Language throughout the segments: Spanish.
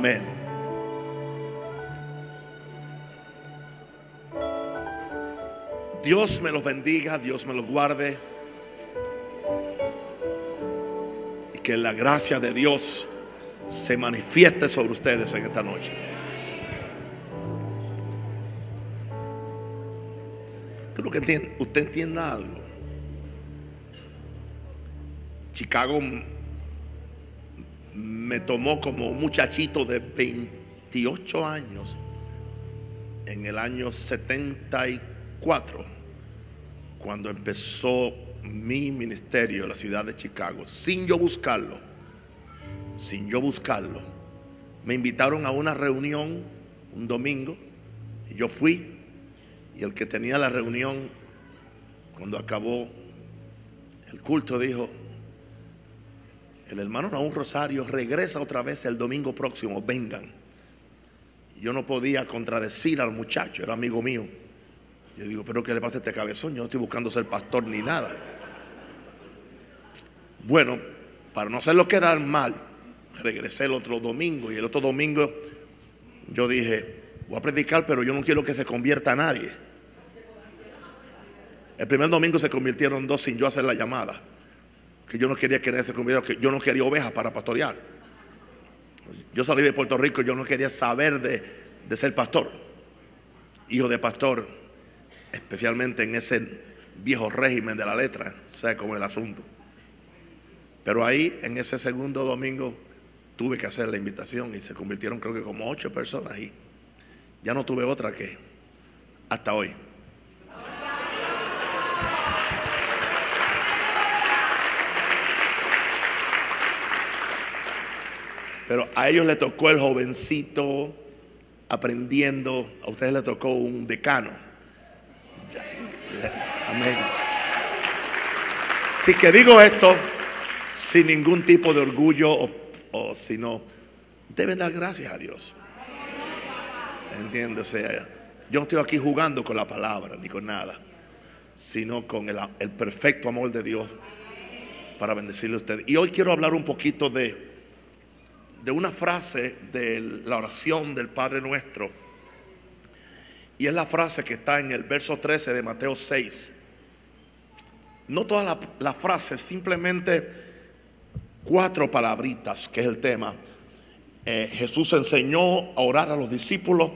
Amén. Dios me los bendiga, Dios me los guarde. Y que la gracia de Dios se manifieste sobre ustedes en esta noche. Que usted entienda algo. Chicago me tomó como un muchachito de 28 años en el año 74, cuando empezó mi ministerio en la ciudad de Chicago, sin yo buscarlo, sin yo buscarlo. Me invitaron a una reunión un domingo y yo fui y el que tenía la reunión, cuando acabó el culto, dijo, el hermano Raúl Rosario regresa otra vez el domingo próximo, vengan. Yo no podía contradecir al muchacho, era amigo mío. Yo digo, pero ¿qué le pasa a este cabezón? Yo no estoy buscando ser pastor ni nada. Bueno, para no hacerlo quedar mal, regresé el otro domingo y el otro domingo yo dije, voy a predicar, pero yo no quiero que se convierta a nadie. El primer domingo se convirtieron dos sin yo hacer la llamada que yo no quería que se que yo no quería ovejas para pastorear. Yo salí de Puerto Rico yo no quería saber de, de ser pastor, hijo de pastor, especialmente en ese viejo régimen de la letra, sé como el asunto. Pero ahí, en ese segundo domingo, tuve que hacer la invitación y se convirtieron creo que como ocho personas y ya no tuve otra que hasta hoy. Pero a ellos le tocó el jovencito aprendiendo, a ustedes le tocó un decano. amén. Así que digo esto sin ningún tipo de orgullo o, o sino deben dar gracias a Dios. Entiende, yo no estoy aquí jugando con la palabra ni con nada, sino con el, el perfecto amor de Dios para bendecirle a ustedes. Y hoy quiero hablar un poquito de de una frase de la oración del Padre Nuestro. Y es la frase que está en el verso 13 de Mateo 6. No toda la, frase, simplemente cuatro palabritas, que es el tema. Eh, Jesús enseñó a orar a los discípulos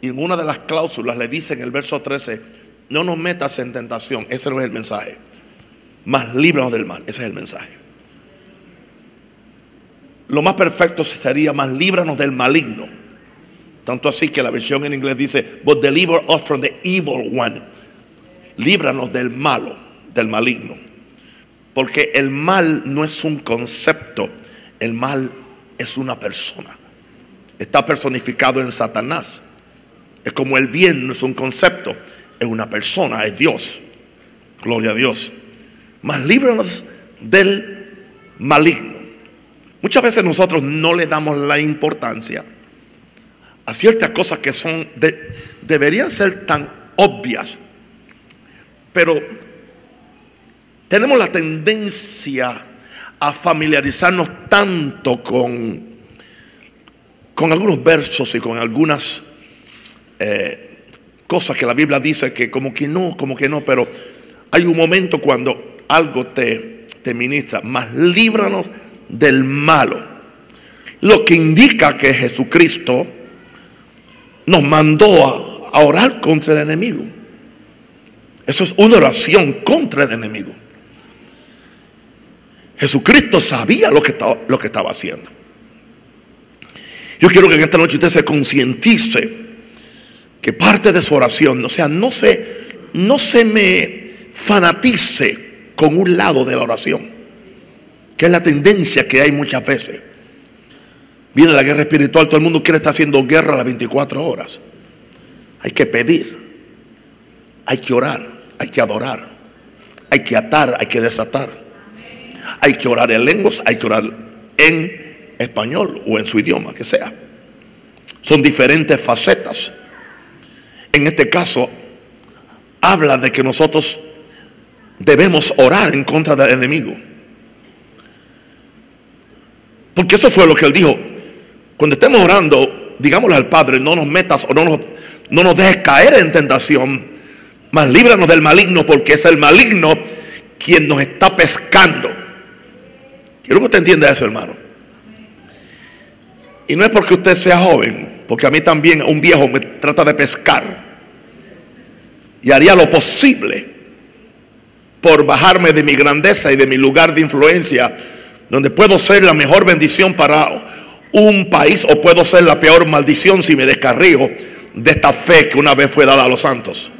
y en una de las cláusulas le dice en el verso 13, no nos metas en tentación, ese no es el mensaje, más líbranos del mal, ese es el mensaje. Lo más perfecto sería más líbranos del maligno. Tanto así que la versión en inglés dice, but deliver us from the evil one. Líbranos del malo, del maligno. Porque el mal no es un concepto, el mal es una persona. Está personificado en Satanás. Es como el bien no es un concepto, es una persona, es Dios. Gloria a Dios. Más líbranos del maligno. Muchas veces nosotros no le damos la importancia a ciertas cosas que son deberían ser tan obvias, pero tenemos la tendencia a familiarizarnos tanto con, con algunos versos y con algunas eh, cosas que la Biblia dice que como que no, como que no, pero hay un momento cuando algo te, te ministra, más líbranos del malo. Lo que indica que Jesucristo nos mandó a, orar contra el enemigo. Eso es una oración contra el enemigo. Jesucristo sabía lo que, estaba, lo que estaba haciendo. Yo quiero que en esta noche usted se concientice que parte de su oración, o sea, no se, no se me fanatice con un lado de la oración que es la tendencia que hay muchas veces. Viene la guerra espiritual, todo el mundo quiere estar haciendo guerra las 24 horas. Hay que pedir, hay que orar, hay que adorar, hay que atar, hay que desatar. Hay que orar en lenguas, hay que orar en español o en su idioma, que sea. Son diferentes facetas. En este caso, habla de que nosotros debemos orar en contra del enemigo. Porque eso fue lo que él dijo. Cuando estemos orando, digámosle al Padre, no nos metas o no nos, no nos dejes caer en tentación, mas líbranos del maligno, porque es el maligno quien nos está pescando. Quiero que usted entienda eso, hermano. Y no es porque usted sea joven, porque a mí también un viejo me trata de pescar. Y haría lo posible por bajarme de mi grandeza y de mi lugar de influencia, donde puedo ser la mejor bendición para un país o puedo ser la peor maldición si me descarrío de esta fe que una vez fue dada a los santos.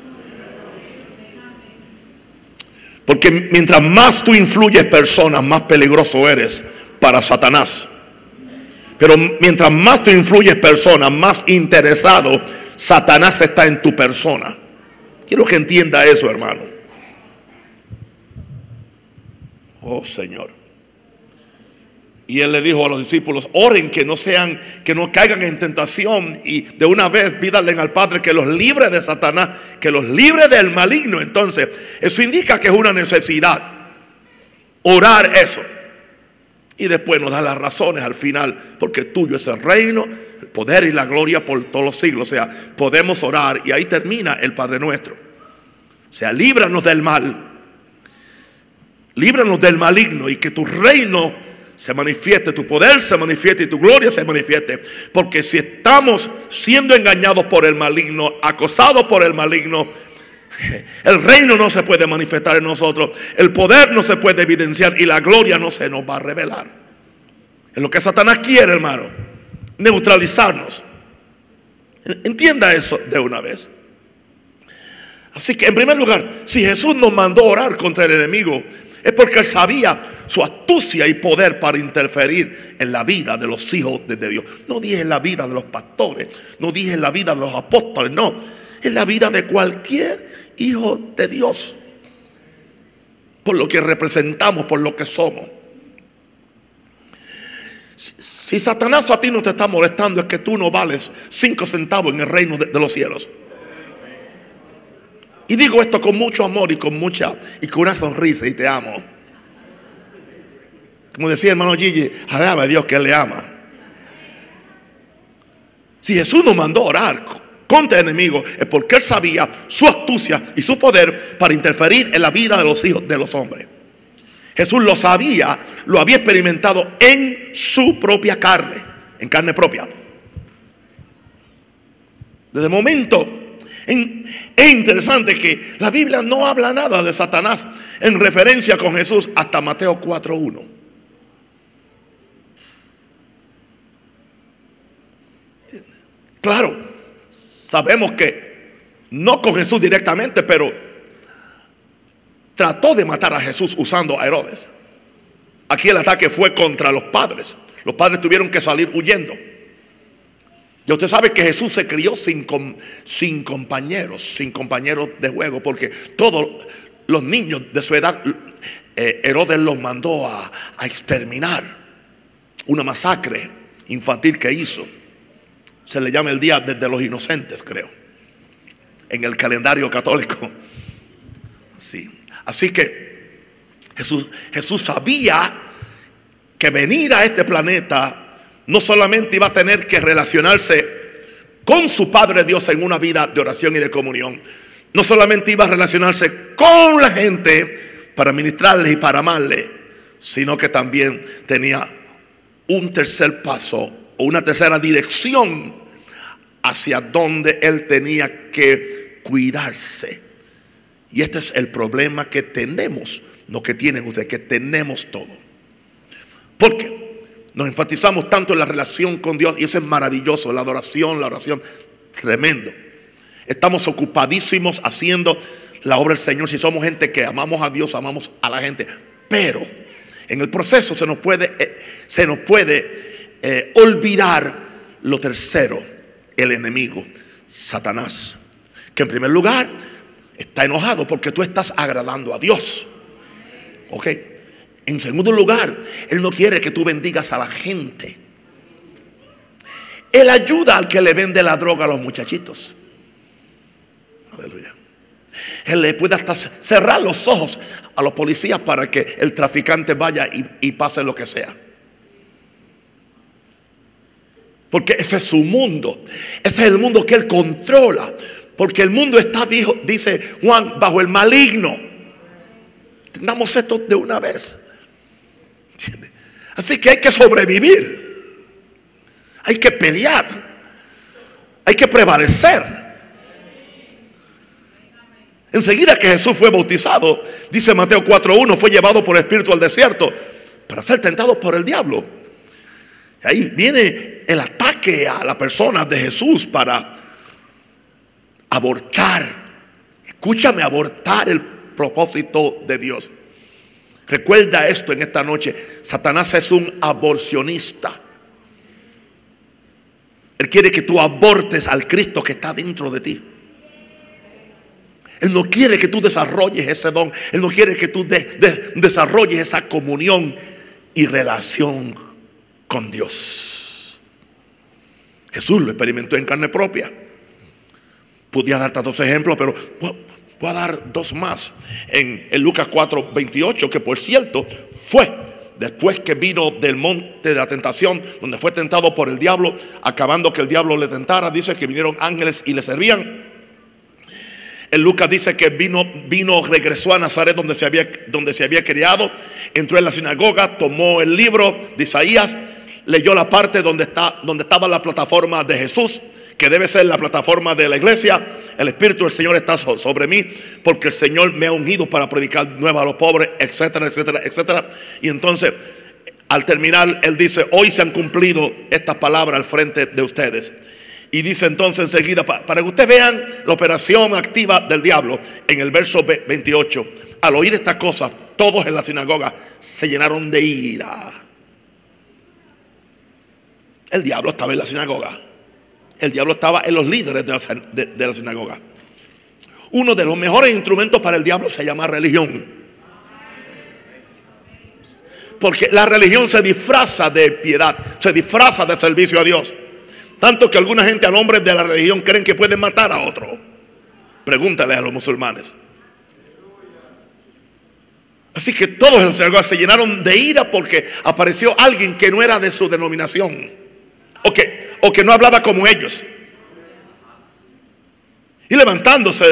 Porque mientras más tú influyes personas, más peligroso eres para Satanás. Pero mientras más tú influyes personas, más interesado Satanás está en tu persona. Quiero que entienda eso, hermano. Oh Señor. Y él le dijo a los discípulos, oren que no sean, que no caigan en tentación y de una vez pídanle al Padre que los libre de Satanás, que los libre del maligno. Entonces, eso indica que es una necesidad. Orar eso. Y después nos da las razones al final, porque tuyo es el reino, el poder y la gloria por todos los siglos. O sea, podemos orar y ahí termina el Padre nuestro. O sea, líbranos del mal Líbranos del maligno y que tu reino se manifieste, tu poder se manifieste y tu gloria se manifieste. Porque si estamos siendo engañados por el maligno, acosados por el maligno, el reino no se puede manifestar en nosotros, el poder no se puede evidenciar y la gloria no se nos va a revelar. Es lo que Satanás quiere, hermano, neutralizarnos. Entienda eso de una vez. Así que en primer lugar, si Jesús nos mandó orar contra el enemigo, es porque él sabía su astucia y poder para interferir en la vida de los hijos de Dios. No dije en la vida de los pastores, no dije en la vida de los apóstoles, no. En la vida de cualquier hijo de Dios. Por lo que representamos, por lo que somos. Si Satanás a ti no te está molestando, es que tú no vales cinco centavos en el reino de, de los cielos. Y digo esto con mucho amor y con mucha y con una sonrisa y te amo. Como decía hermano Gigi, alaba a Dios que Él le ama. Si Jesús nos mandó a orar contra el enemigo, es porque Él sabía su astucia y su poder para interferir en la vida de los hijos de los hombres. Jesús lo sabía, lo había experimentado en su propia carne, en carne propia. Desde el momento es interesante que la Biblia no habla nada de Satanás en referencia con Jesús hasta Mateo 4.1. Claro, sabemos que no con Jesús directamente, pero trató de matar a Jesús usando a Herodes. Aquí el ataque fue contra los padres. Los padres tuvieron que salir huyendo. Y usted sabe que Jesús se crió sin, sin compañeros, sin compañeros de juego, porque todos los niños de su edad, eh, Herodes los mandó a, a exterminar. Una masacre infantil que hizo. Se le llama el día de los inocentes, creo, en el calendario católico. Sí. Así que Jesús, Jesús sabía que venir a este planeta no solamente iba a tener que relacionarse con su Padre Dios en una vida de oración y de comunión, no solamente iba a relacionarse con la gente para ministrarles y para amarle, sino que también tenía un tercer paso o una tercera dirección hacia donde él tenía que cuidarse. Y este es el problema que tenemos, no que tienen ustedes, que tenemos todo. ¿Por qué? Nos enfatizamos tanto en la relación con Dios y eso es maravilloso, la adoración, la oración, tremendo. Estamos ocupadísimos haciendo la obra del Señor. Si somos gente que amamos a Dios, amamos a la gente. Pero en el proceso se nos puede, eh, se nos puede eh, olvidar lo tercero, el enemigo, Satanás. Que en primer lugar está enojado porque tú estás agradando a Dios. ¿Ok? En segundo lugar, Él no quiere que tú bendigas a la gente. Él ayuda al que le vende la droga a los muchachitos. Aleluya. Él le puede hasta cerrar los ojos a los policías para que el traficante vaya y, pase lo que sea. Porque ese es su mundo. Ese es el mundo que Él controla. Porque el mundo está, dijo, dice Juan, bajo el maligno. Tengamos esto de una vez. Así que hay que sobrevivir. Hay que pelear. Hay que prevalecer. Enseguida que Jesús fue bautizado, dice Mateo 4.1, fue llevado por el Espíritu al desierto para ser tentado por el diablo. Ahí viene el ataque a la persona de Jesús para abortar. Escúchame, abortar el propósito de Dios. Recuerda esto en esta noche. Satanás es un aborcionista. Él quiere que tú abortes al Cristo que está dentro de ti. Él no quiere que tú desarrolles ese don. Él no quiere que tú desarrolles esa comunión y relación con Dios. Jesús lo experimentó en carne propia. Podía dar tantos ejemplos, pero voy a dar dos más. En, Lucas 4, 28, que por cierto fue después que vino del monte de la tentación, donde fue tentado por el diablo, acabando que el diablo le tentara, dice que vinieron ángeles y le servían. En Lucas dice que vino, vino, regresó a Nazaret donde se había, donde se había criado, entró en la sinagoga, tomó el libro de Isaías, leyó la parte donde, está, donde estaba la plataforma de Jesús, que debe ser la plataforma de la iglesia. El Espíritu del Señor está sobre mí, porque el Señor me ha ungido para predicar nueva a los pobres, etcétera, etcétera, etcétera. Y entonces, al terminar, Él dice, hoy se han cumplido estas palabras al frente de ustedes. Y dice entonces enseguida, para que ustedes vean la operación activa del diablo, en el verso 28, al oír estas cosas, todos en la sinagoga se llenaron de ira. El diablo estaba en la sinagoga. El diablo estaba en los líderes de la, sinagoga. Uno de los mejores instrumentos para el diablo se llama religión. Porque la religión se disfraza de piedad, se disfraza de servicio a Dios. Tanto que alguna gente a nombre de la religión creen que pueden matar a otro. Pregúntale a los musulmanes. Así que todos en la se llenaron de ira porque apareció alguien que no era de su denominación. O que, o que no hablaba como ellos. Y levantándose,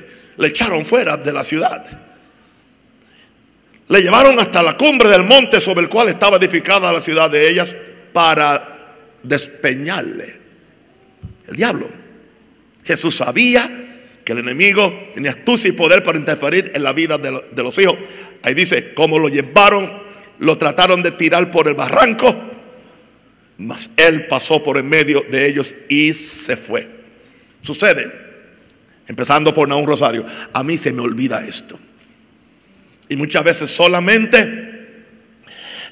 le echaron fuera de la ciudad. Le llevaron hasta la cumbre del monte sobre el cual estaba edificada la ciudad de ellas para despeñarle. El diablo. Jesús sabía que el enemigo tenía astucia y poder para interferir en la vida de, los hijos. Ahí dice, cómo lo llevaron, lo trataron de tirar por el barranco, mas él pasó por en medio de ellos y se fue. Sucede, empezando por Naúm Rosario, a mí se me olvida esto. Y muchas veces solamente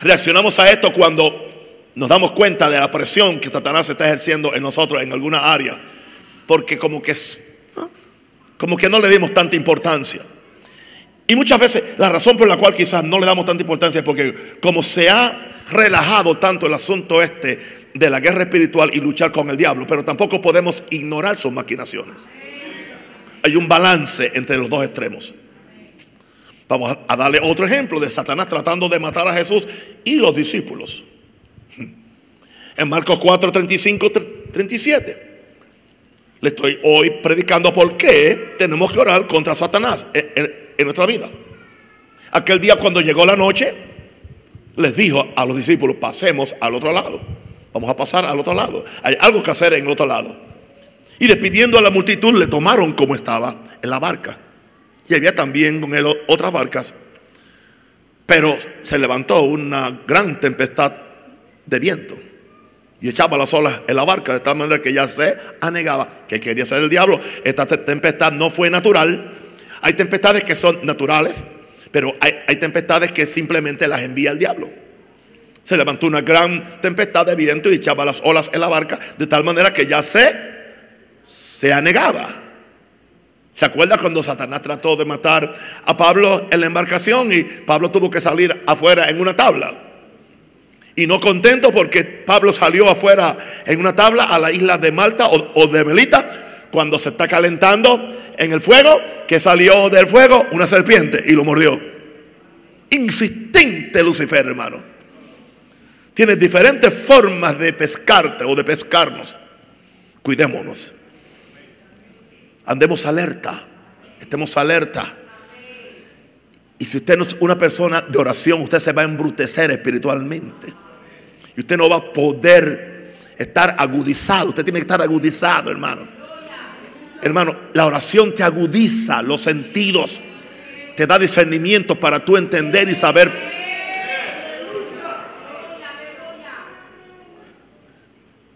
reaccionamos a esto cuando nos damos cuenta de la presión que Satanás está ejerciendo en nosotros en alguna área, porque como que, como que no le dimos tanta importancia. Y muchas veces la razón por la cual quizás no le damos tanta importancia es porque como se ha relajado tanto el asunto este de la guerra espiritual y luchar con el diablo, pero tampoco podemos ignorar sus maquinaciones. Hay un balance entre los dos extremos. Vamos a darle otro ejemplo de Satanás tratando de matar a Jesús y los discípulos. En Marcos 4, 35, 37. Le estoy hoy predicando por qué tenemos que orar contra Satanás en, nuestra vida. Aquel día cuando llegó la noche, les dijo a los discípulos, pasemos al otro lado. Vamos a pasar al otro lado. Hay algo que hacer en el otro lado. Y despidiendo a la multitud, le tomaron como estaba en la barca. Y había también con él otras barcas. Pero se levantó una gran tempestad de viento y echaba las olas en la barca de tal manera que ya se anegaba que quería ser el diablo. Esta tempestad no fue natural. Hay tempestades que son naturales, pero hay, tempestades que simplemente las envía el diablo. Se levantó una gran tempestad de viento y echaba las olas en la barca de tal manera que ya se, se anegaba. ¿Se acuerda cuando Satanás trató de matar a Pablo en la embarcación y Pablo tuvo que salir afuera en una tabla? Y no contento porque Pablo salió afuera en una tabla a la isla de Malta o, de Melita, cuando se está calentando en el fuego, que salió del fuego una serpiente y lo mordió. Insistente Lucifer, hermano. Tiene diferentes formas de pescarte o de pescarnos. Cuidémonos. Andemos alerta. Estemos alerta. Y si usted no es una persona de oración, usted se va a embrutecer espiritualmente. Y usted no va a poder estar agudizado. Usted tiene que estar agudizado, hermano. Hermano, la oración te agudiza los sentidos. Te da discernimiento para tú entender y saber.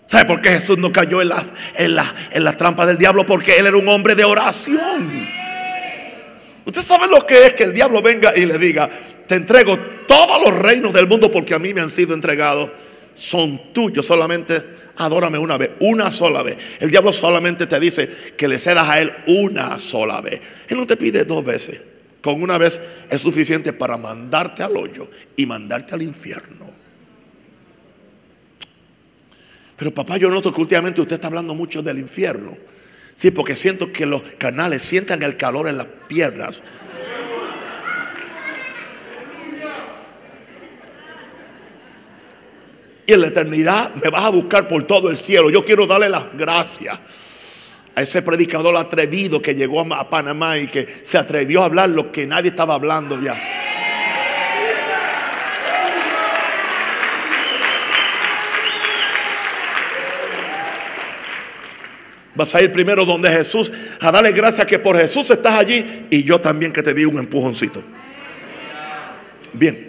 ¿Sabe por qué Jesús no cayó en las, en, en las trampas del diablo? Porque él era un hombre de oración. Usted sabe lo que es que el diablo venga y le diga, te entrego todos los reinos del mundo porque a mí me han sido entregados. Son tuyos, solamente adórame una vez, una sola vez. El diablo solamente te dice que le cedas a él una sola vez. Él no te pide dos veces. Con una vez es suficiente para mandarte al hoyo y mandarte al infierno. Pero papá, yo noto que últimamente usted está hablando mucho del infierno. Sí, porque siento que los canales sientan el calor en las piernas. Y en la eternidad me vas a buscar por todo el cielo. Yo quiero darle las gracias a ese predicador atrevido que llegó a Panamá y que se atrevió a hablar lo que nadie estaba hablando ya. Vas a ir primero donde Jesús a darle gracias que por Jesús estás allí y yo también que te di un empujoncito. Bien.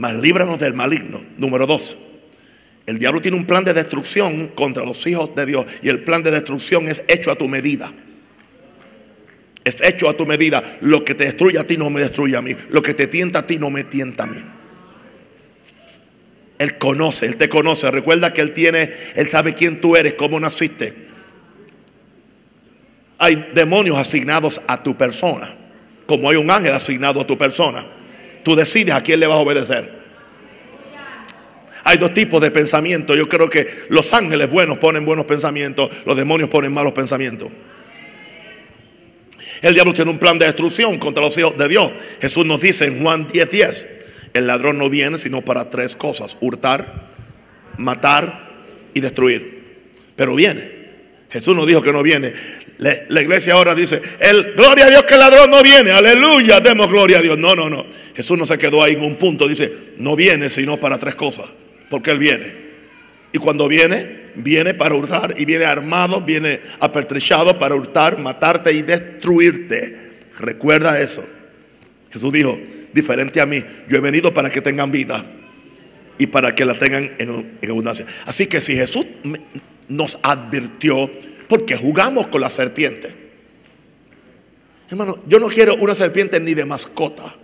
Mas líbranos del maligno. Número dos. El diablo tiene un plan de destrucción contra los hijos de Dios. Y el plan de destrucción es hecho a tu medida. Es hecho a tu medida. Lo que te destruye a ti no me destruye a mí. Lo que te tienta a ti no me tienta a mí. Él conoce, Él te conoce. Recuerda que Él tiene, Él sabe quién tú eres, cómo naciste. Hay demonios asignados a tu persona, como hay un ángel asignado a tu persona. Tú decides a quién le vas a obedecer. Hay dos tipos de pensamiento. Yo creo que los ángeles buenos ponen buenos pensamientos, los demonios ponen malos pensamientos. El diablo tiene un plan de destrucción contra los hijos de Dios. Jesús nos dice en Juan 10:10, 10, el ladrón no viene sino para tres cosas, hurtar, matar y destruir. Pero viene. Jesús nos dijo que no viene. La, iglesia ahora dice, el, gloria a Dios que el ladrón no viene, aleluya, demos gloria a Dios. No, no, no. Jesús no se quedó ahí en un punto, dice, no viene sino para tres cosas, porque Él viene. Y cuando viene, viene para hurtar y viene armado, viene apertrechado para hurtar, matarte y destruirte. Recuerda eso. Jesús dijo, diferente a mí, yo he venido para que tengan vida y para que la tengan en, en abundancia. Así que si Jesús nos advirtió porque jugamos con la serpiente. Hermano, yo no quiero una serpiente ni de mascota.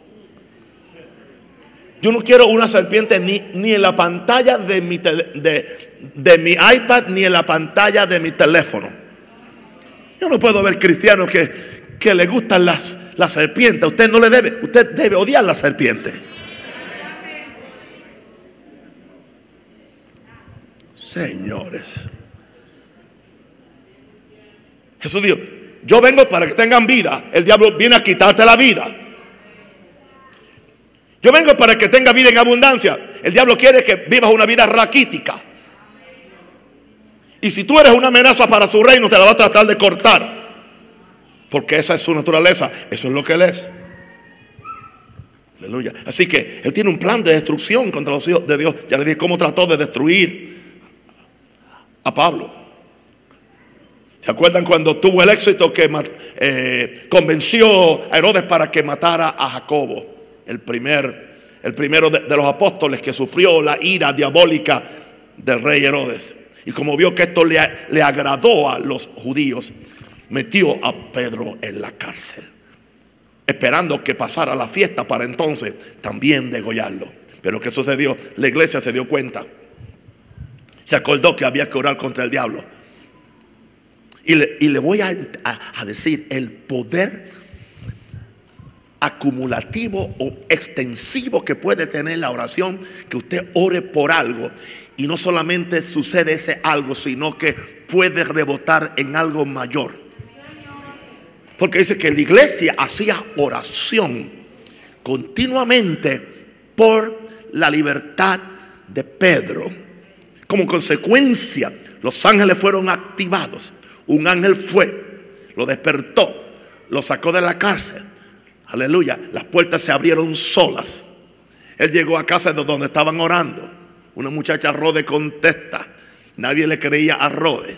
Yo no quiero una serpiente ni, ni en la pantalla de mi, de, de mi iPad ni en la pantalla de mi teléfono. Yo no puedo ver cristianos que, que le gustan las, las serpientes. Usted no le debe, usted debe odiar la serpiente. Señores. Jesús dijo, yo vengo para que tengan vida. El diablo viene a quitarte la vida. Yo vengo para que tenga vida en abundancia. El diablo quiere que vivas una vida raquítica. Y si tú eres una amenaza para su reino, te la va a tratar de cortar. Porque esa es su naturaleza. Eso es lo que él es. Aleluya. Así que él tiene un plan de destrucción contra los hijos de Dios. Ya le dije cómo trató de destruir a Pablo. ¿Se acuerdan cuando tuvo el éxito que eh, convenció a Herodes para que matara a Jacobo, el, primer, el primero de, los apóstoles que sufrió la ira diabólica del rey Herodes? Y como vio que esto le, le agradó a los judíos, metió a Pedro en la cárcel, esperando que pasara la fiesta para entonces también degollarlo. Pero ¿qué sucedió? La iglesia se dio cuenta. Se acordó que había que orar contra el diablo y le, voy a, decir el poder acumulativo o extensivo que puede tener la oración, que usted ore por algo y no solamente sucede ese algo, sino que puede rebotar en algo mayor. Porque dice que la iglesia hacía oración continuamente por la libertad de Pedro. Como consecuencia, los ángeles fueron activados. Un ángel fue, lo despertó, lo sacó de la cárcel. Aleluya, las puertas se abrieron solas. Él llegó a casa de donde estaban orando. Una muchacha Rode contesta. Nadie le creía a Rode.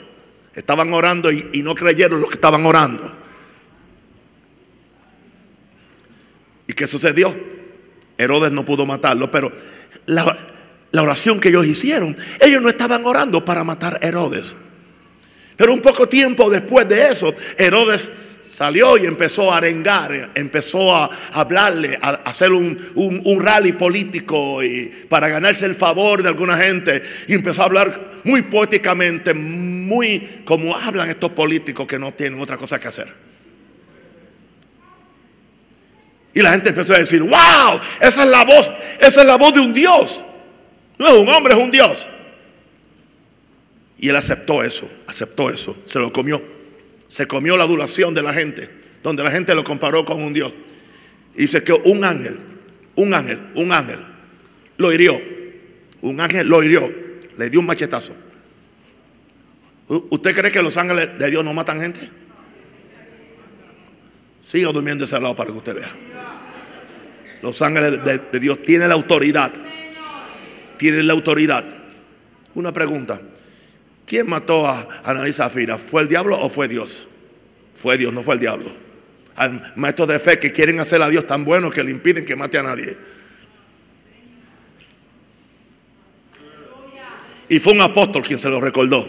Estaban orando y, no creyeron los que estaban orando. ¿Y qué sucedió? Herodes no pudo matarlo, pero la, la oración que ellos hicieron, ellos no estaban orando para matar a Herodes. Pero un poco tiempo después de eso, Herodes salió y empezó a arengar, empezó a hablarle, a hacer un, un, rally político y para ganarse el favor de alguna gente. Y empezó a hablar muy poéticamente, muy como hablan estos políticos que no tienen otra cosa que hacer. Y la gente empezó a decir, wow, esa es la voz, esa es la voz de un Dios. No es un hombre, es un Dios. Y él aceptó eso, aceptó eso, se lo comió. Se comió la adulación de la gente, donde la gente lo comparó con un Dios. Y dice que un ángel, un ángel, un ángel, lo hirió. Un ángel lo hirió, le dio un machetazo. ¿Usted cree que los ángeles de Dios no matan gente? Siga durmiendo ese lado para que usted vea. Los ángeles de, de Dios tienen la autoridad tienen la autoridad. Una pregunta. ¿Quién mató a Anaí Zafira? ¿Fue el diablo o fue Dios? Fue Dios, no fue el diablo. Maestros de fe que quieren hacer a Dios tan bueno que le impiden que mate a nadie. Y fue un apóstol quien se lo recordó.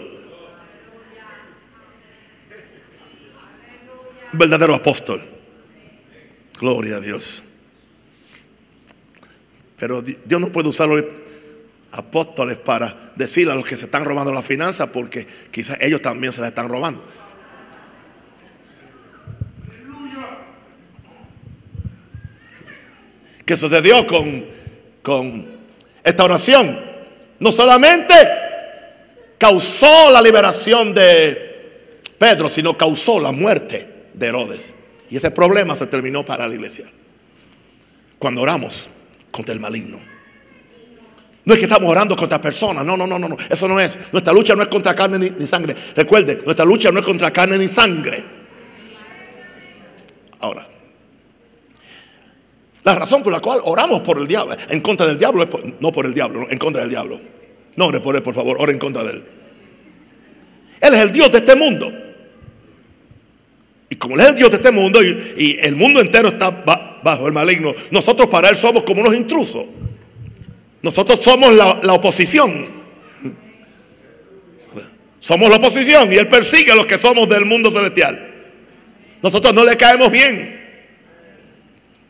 Un verdadero apóstol. Gloria a Dios. Pero Dios no puede usarlo apóstoles para decirle a los que se están robando la finanza porque quizás ellos también se la están robando. ¿Qué sucedió con, con esta oración? No solamente causó la liberación de Pedro, sino causó la muerte de Herodes. Y ese problema se terminó para la iglesia. Cuando oramos contra el maligno. No es que estamos orando contra personas. No, no, no, no. Eso no es. Nuestra lucha no es contra carne ni, sangre. Recuerde, nuestra lucha no es contra carne ni sangre. Ahora, la razón por la cual oramos por el diablo, en contra del diablo, no por el diablo, en contra del diablo. No ore por él, por favor, ore en contra de él. Él es el Dios de este mundo. Y como él es el Dios de este mundo y el mundo entero está bajo el maligno, nosotros para él somos como unos intrusos. Nosotros somos la, oposición. Somos la oposición y Él persigue a los que somos del mundo celestial. Nosotros no le caemos bien.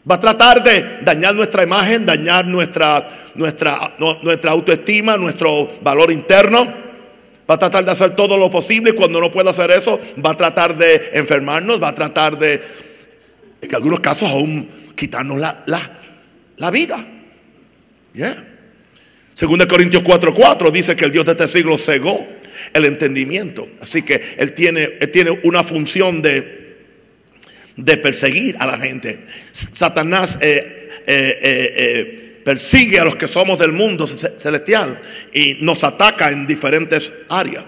Va a tratar de dañar nuestra imagen, dañar nuestra, nuestra, nuestra autoestima, nuestro valor interno. Va a tratar de hacer todo lo posible y cuando no pueda hacer eso, va a tratar de enfermarnos, va a tratar de, en algunos casos, aún quitarnos la, la, vida. Yeah. Según Corintios 4:4 dice que el Dios de este siglo cegó el entendimiento. Así que Él tiene, tiene una función de, de perseguir a la gente. Satanás eh, eh, eh, persigue a los que somos del mundo celestial y nos ataca en diferentes áreas.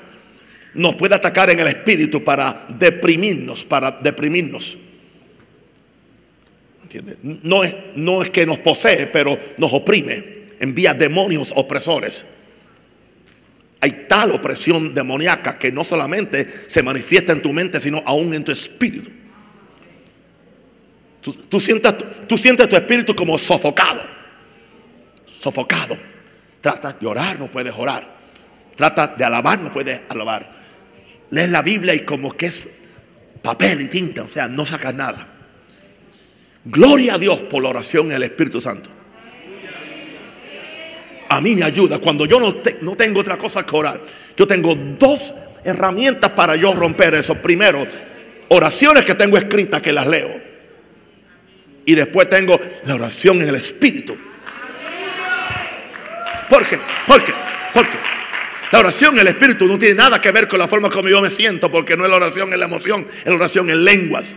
Nos puede atacar en el espíritu para deprimirnos, para deprimirnos. No es, no es que nos posee, pero nos oprime envía demonios opresores. Hay tal opresión demoníaca que no solamente se manifiesta en tu mente, sino aún en tu espíritu. Tú, sientes, tú sientes tu espíritu como sofocado. Sofocado. Trata de orar, no puedes orar. Trata de alabar, no puedes alabar. Lees la Biblia y como que es papel y tinta, o sea, no sacas nada. Gloria a Dios por la oración en el Espíritu Santo a mí me ayuda. Cuando yo no, no tengo otra cosa que orar, yo tengo dos herramientas para yo romper eso. Primero, oraciones que tengo escritas que las leo. Y después tengo la oración en el Espíritu. ¿Por qué? ¿Por qué? ¿Por qué? La oración en el Espíritu no tiene nada que ver con la forma como yo me siento, porque no es la oración en la emoción, es la oración en lenguas.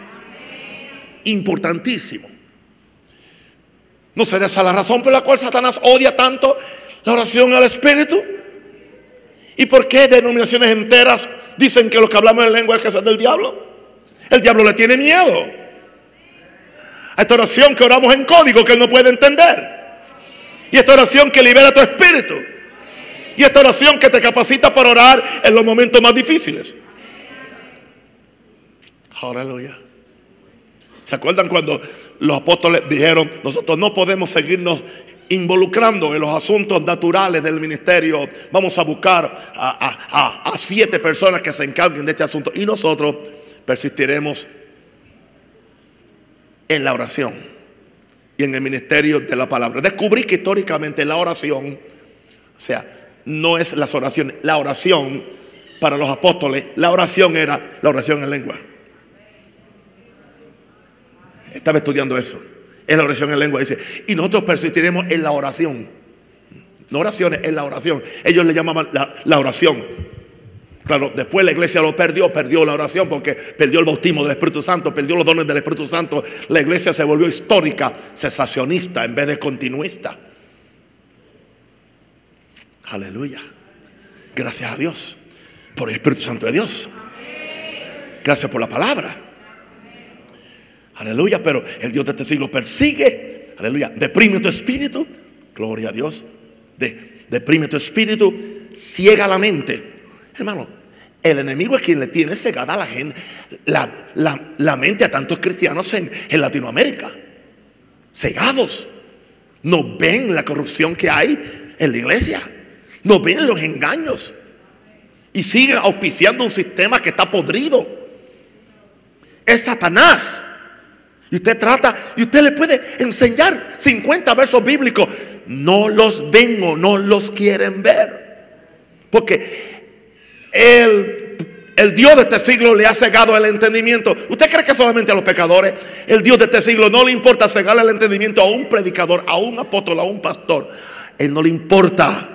Importantísimo. ¿No será esa la razón por la cual Satanás odia tanto la oración al Espíritu? ¿Y por qué denominaciones enteras dicen que lo que hablamos en lengua es del diablo? El diablo le tiene miedo a esta oración que oramos en código que él no puede entender. Y esta oración que libera tu espíritu. Y esta oración que te capacita para orar en los momentos más difíciles. Aleluya. ¿Se acuerdan cuando los apóstoles dijeron, nosotros no podemos seguirnos involucrando en los asuntos naturales del ministerio? Vamos a buscar a, siete personas que se encarguen de este asunto y nosotros persistiremos en la oración y en el ministerio de la palabra. Descubrí que históricamente la oración, o sea, no es las oraciones, la oración para los apóstoles, la oración era la oración en lengua. Estaba estudiando eso. Es la oración en lengua. Dice, y nosotros persistiremos en la oración. No oraciones, en la oración. Ellos le llamaban la, la oración. Claro, después la iglesia lo perdió, perdió la oración porque perdió el bautismo del Espíritu Santo, perdió los dones del Espíritu Santo. La iglesia se volvió histórica, cesacionista en vez de continuista. Aleluya. Gracias a Dios por el Espíritu Santo de Dios. Gracias por la palabra. Aleluya, pero el Dios de este siglo persigue. Aleluya, deprime tu espíritu. Gloria a Dios. De, deprime tu espíritu, ciega la mente. Hermano, el enemigo es quien le tiene cegada a la gente, la, mente a tantos cristianos en, en Latinoamérica. Cegados. No ven la corrupción que hay en la iglesia. No ven los engaños. Y siguen auspiciando un sistema que está podrido. Es Satanás y usted trata, y usted le puede enseñar 50 versos bíblicos. No los ven o no los quieren ver. Porque el, el Dios de este siglo le ha cegado el entendimiento. ¿Usted cree que solamente a los pecadores? El Dios de este siglo no le importa cegarle el entendimiento a un predicador, a un apóstol, a un pastor. Él no le importa.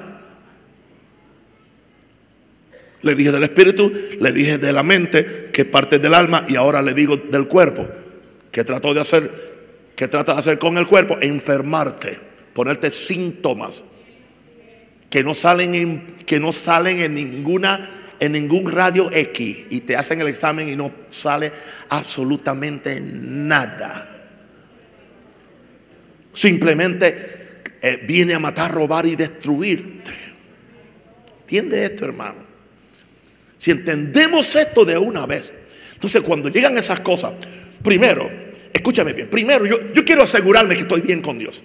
Le dije del espíritu, le dije de la mente, que parte del alma, y ahora le digo del cuerpo. ¿Qué trató de hacer? ¿Qué trata de hacer con el cuerpo? Enfermarte, ponerte síntomas que no salen en, que no salen en ninguna en ningún radio X y te hacen el examen y no sale absolutamente nada. Simplemente eh, viene a matar, robar y destruirte. ¿Entiende esto, hermano? Si entendemos esto de una vez, entonces cuando llegan esas cosas, Primero, escúchame bien, primero yo, quiero asegurarme que estoy bien con Dios.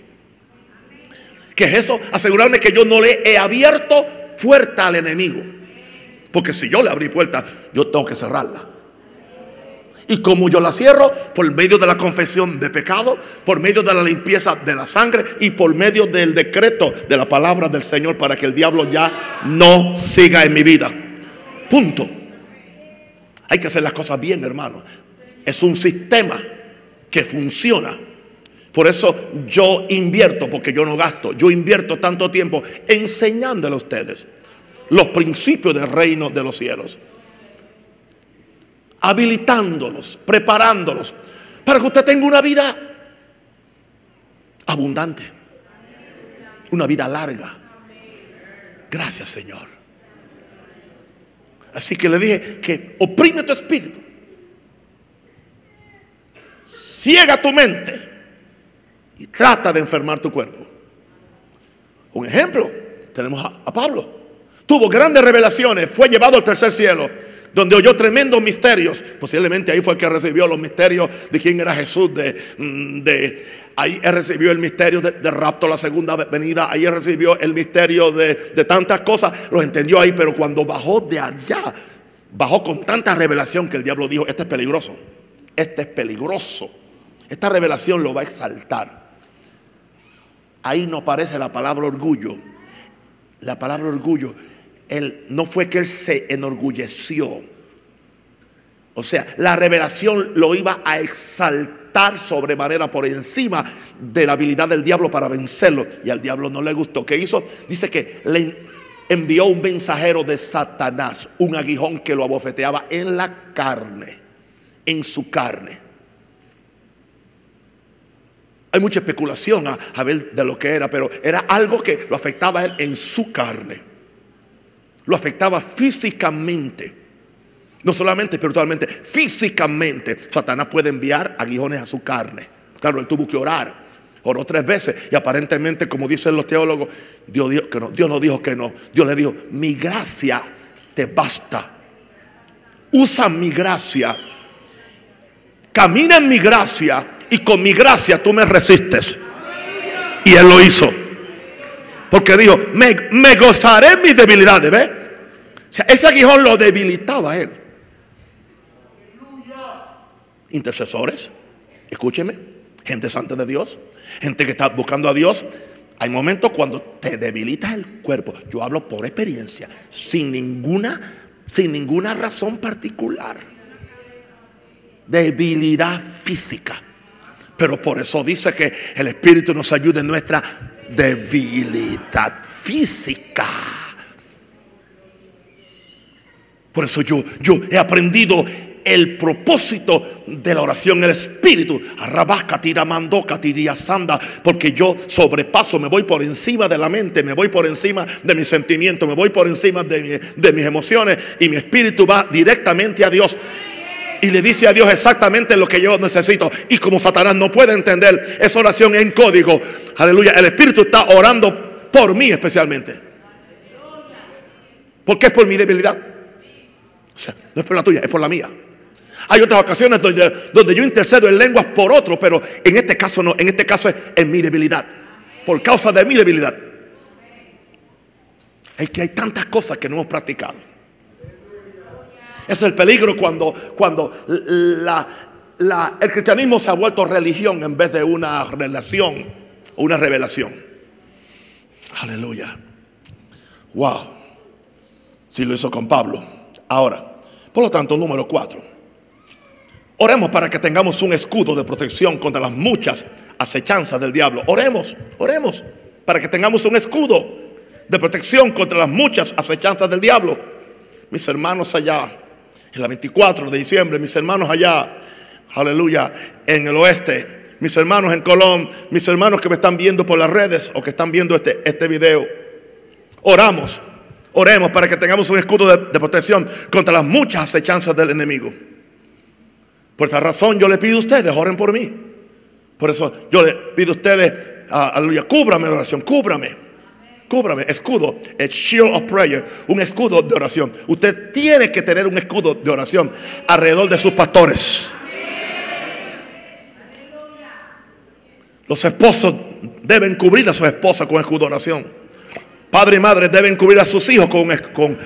¿Qué es eso? Asegurarme que yo no le he abierto puerta al enemigo. Porque si yo le abrí puerta, yo tengo que cerrarla. Y como yo la cierro, por medio de la confesión de pecado, por medio de la limpieza de la sangre y por medio del decreto de la palabra del Señor para que el diablo ya no siga en mi vida. Punto. Hay que hacer las cosas bien, hermano. Es un sistema que funciona. Por eso yo invierto, porque yo no gasto, yo invierto tanto tiempo enseñándole a ustedes los principios del reino de los cielos. Habilitándolos, preparándolos, para que usted tenga una vida abundante, una vida larga. Gracias Señor. Así que le dije que oprime tu espíritu ciega tu mente y trata de enfermar tu cuerpo. Un ejemplo, tenemos a, Pablo. Tuvo grandes revelaciones, fue llevado al tercer cielo, donde oyó tremendos misterios. Posiblemente ahí fue que recibió los misterios de quién era Jesús, de, mm, ahí recibió el misterio de, rapto, la segunda venida, ahí recibió el misterio de, de tantas cosas, lo entendió ahí, pero cuando bajó de allá, bajó con tanta revelación que el diablo dijo, este es peligroso. Este es peligroso. Esta revelación lo va a exaltar. Ahí no aparece la palabra orgullo. La palabra orgullo, él, no fue que él se enorgulleció. O sea, la revelación lo iba a exaltar sobremanera por encima de la habilidad del diablo para vencerlo. Y al diablo no le gustó. ¿Qué hizo? Dice que le envió un mensajero de Satanás, un aguijón que lo abofeteaba en la carne en su carne. Hay mucha especulación a, ver de lo que era, pero era algo que lo afectaba a él en su carne. Lo afectaba físicamente. No solamente espiritualmente, físicamente. Satanás puede enviar aguijones a su carne. Claro, él tuvo que orar. Oró tres veces y aparentemente, como dicen los teólogos, Dios dijo que no. Dios no dijo que no. Dios le dijo, mi gracia te basta. Usa mi gracia. Camina en mi gracia y con mi gracia tú me resistes. Y él lo hizo. Porque dijo, me, gozaré en mis debilidades. O sea, ese aguijón lo debilitaba a él. Intercesores, escúcheme, gente santa de Dios, gente que está buscando a Dios. Hay momentos cuando te debilitas el cuerpo. Yo hablo por experiencia, sin ninguna, sin ninguna razón particular. Debilidad física. Pero por eso dice que el Espíritu nos ayuda en nuestra debilidad física. Por eso yo, yo he aprendido el propósito de la oración, el espíritu. Porque yo sobrepaso, me voy por encima de la mente, me voy por encima de mis sentimientos, me voy por encima de, de mis emociones. Y mi espíritu va directamente a Dios y le dice a Dios exactamente lo que yo necesito. Y como Satanás no puede entender esa oración en código, aleluya, el Espíritu está orando por mí especialmente. Porque es por mi debilidad. O sea, no es por la tuya, es por la mía. Hay otras ocasiones donde, donde yo intercedo en lenguas por otro, pero en este caso no, en este caso es en mi debilidad. Por causa de mi debilidad. Es que hay tantas cosas que no hemos practicado. Es el peligro cuando, cuando el cristianismo se ha vuelto religión en vez de una relación, una revelación. Aleluya. Wow. Si lo hizo con Pablo. Ahora, por lo tanto, número cuatro. Oremos para que tengamos un escudo de protección contra las muchas acechanzas del diablo. Oremos, oremos para que tengamos un escudo de protección contra las muchas acechanzas del diablo. Mis hermanos allá, en la 24 de diciembre, mis hermanos allá, aleluya, en el oeste, mis hermanos en Colón, mis hermanos que me están viendo por las redes o que están viendo este, este video. Oramos, oremos para que tengamos un escudo de, de protección contra las muchas acechanzas del enemigo. Por esta razón yo le pido a ustedes, oren por mí. Por eso yo le pido a ustedes, aleluya, cúbrame oración, cúbrame. Cúbrame, escudo, a shield of prayer, un escudo de oración. Usted tiene que tener un escudo de oración alrededor de sus pastores. Los esposos deben cubrir a sus esposas con escudo de oración. Padre y madre deben cubrir a sus hijos con,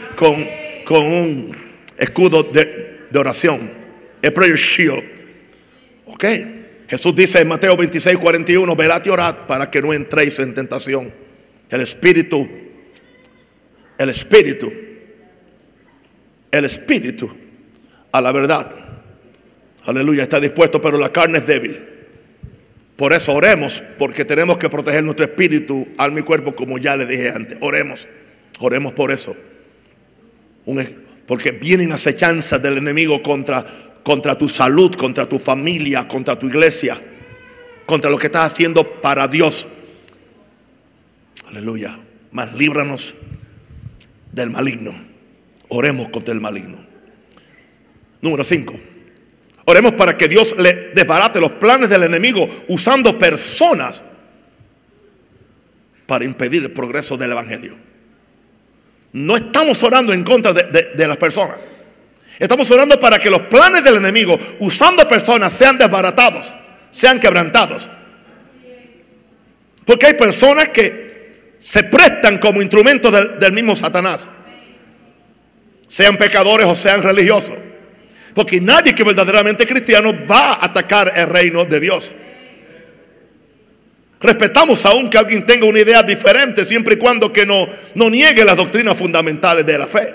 un escudo de, de oración. A prayer shield. Ok. Jesús dice en Mateo 26, 41, velad y orad para que no entréis en tentación. El espíritu, el espíritu, el espíritu a la verdad. Aleluya, está dispuesto, pero la carne es débil. Por eso oremos, porque tenemos que proteger nuestro espíritu, alma y cuerpo, como ya le dije antes. Oremos, oremos por eso. porque vienen acechanzas del enemigo contra, contra tu salud, contra tu familia, contra tu iglesia, contra lo que estás haciendo para Dios. Aleluya. Mas líbranos del maligno. Oremos contra el maligno. Número 5. Oremos para que Dios le desbarate los planes del enemigo usando personas para impedir el progreso del Evangelio. No estamos orando en contra de, de, las personas. Estamos orando para que los planes del enemigo usando personas sean desbaratados, sean quebrantados. Porque hay personas que se prestan como instrumentos del, mismo Satanás. Sean pecadores o sean religiosos. Porque nadie que verdaderamente cristiano va a atacar el reino de Dios. Respetamos aún que alguien tenga una idea diferente siempre y cuando que no, no niegue las doctrinas fundamentales de la fe.